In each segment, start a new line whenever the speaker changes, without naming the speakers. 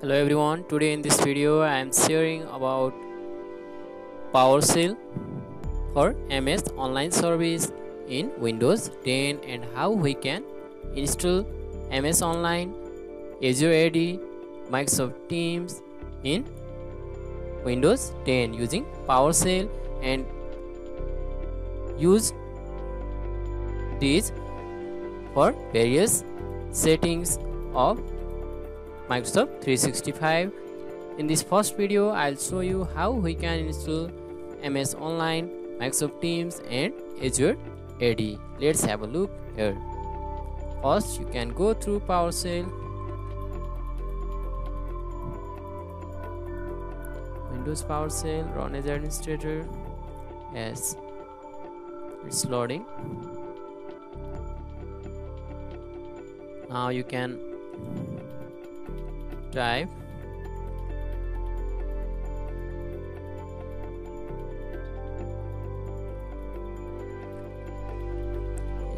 hello everyone today in this video i am sharing about powershell for ms online service in windows 10 and how we can install ms online azure ad microsoft teams in windows 10 using powershell and use these for various settings of Microsoft 365. In this first video, I'll show you how we can install MS Online, Microsoft Teams and Azure AD. Let's have a look here. First, you can go through PowerShell, Windows PowerShell, run as administrator. Yes, it's loading. Now you can drive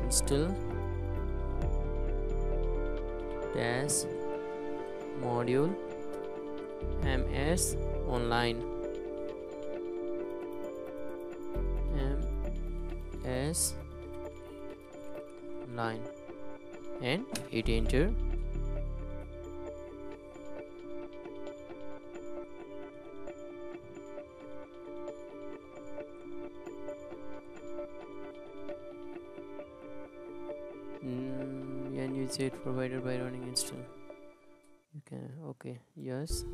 install. Dash module. Ms online. Ms online. And hit enter it provided by running install. You can okay yes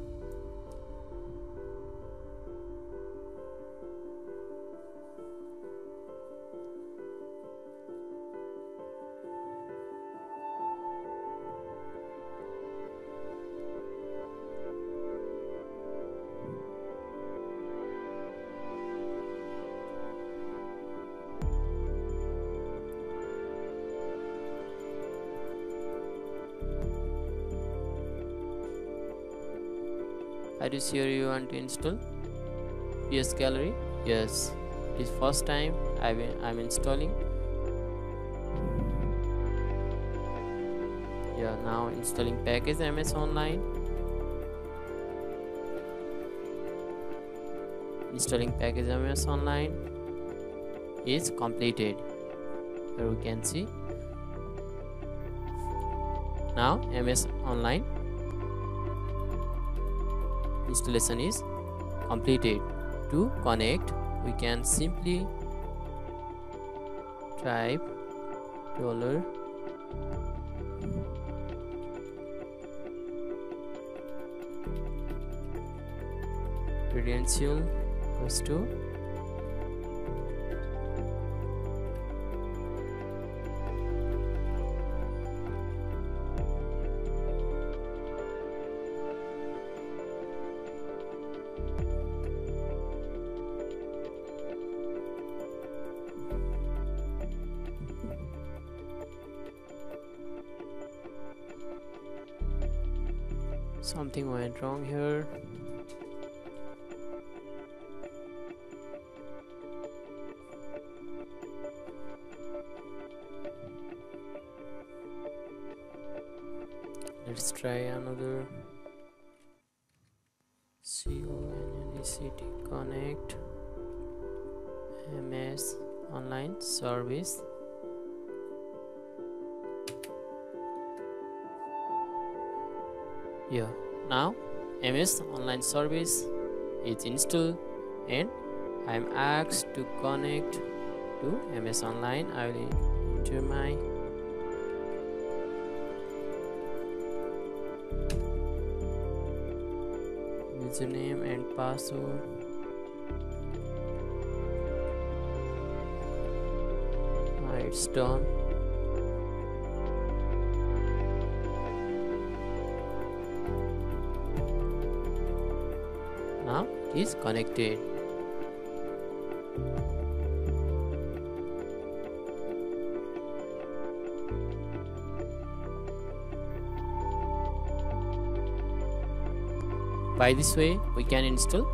are you sure you want to install PS gallery. Yes. It is first time I I'm installing. Yeah now installing package MS online. Installing package MS online is completed. Here we can see. Now MS online installation is completed. To connect we can simply type dollar credential equals to something went wrong here. Let's try another. CONNECT. Connect MS online service. Yeah now ms online service is installed and i am asked to connect to ms online. I will enter my username and password. It's done now is connected. By this way we can install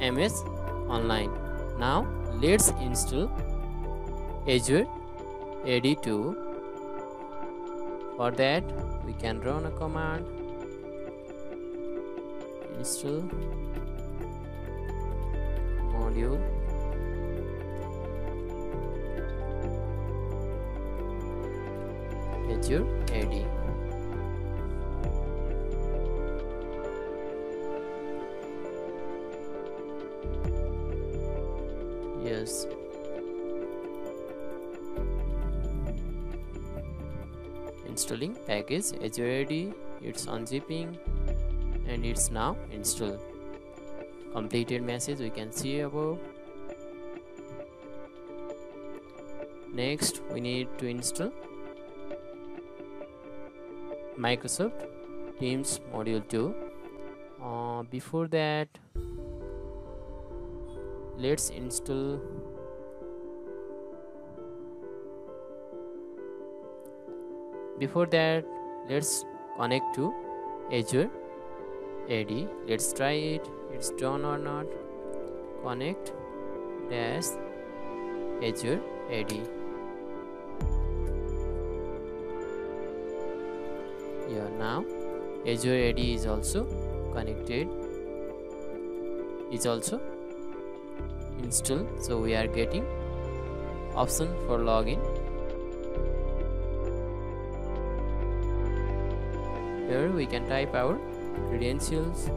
ms online. Now let's install azure ad2 for that we can run a command install module Azure AD yes. Installing package Azure AD it's unzipping and it's now installed. Completed message we can see above. Next we need to install Microsoft Teams module 2 uh, before that let's install before that let's connect to Azure AD let's try it. It's done or not? Connect dash Azure AD yeah now Azure AD is also connected. Is also installed. So we are getting option for login. Here we can type our credentials.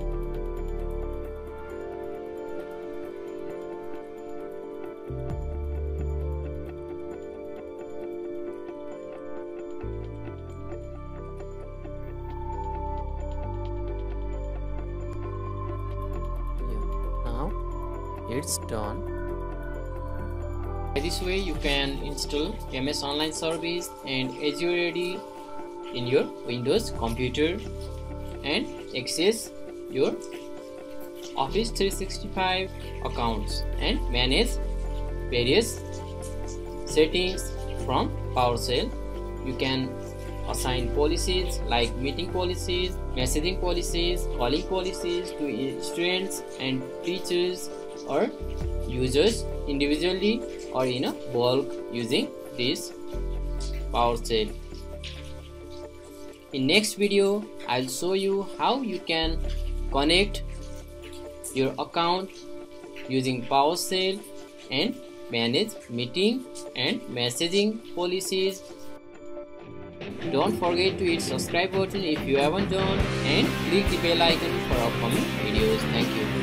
Now it's done. This way you can install ms online service and azure AD in your windows computer and access your office 365 accounts and manage various settings from PowerShell you can assign policies like meeting policies, messaging policies, calling policies to students and teachers or users individually or in a bulk using this PowerShell. In next video, I'll show you how you can connect your account using PowerShell and manage meeting and messaging policies don't forget to hit subscribe button if you haven't done and click the bell icon for upcoming videos. Thank you.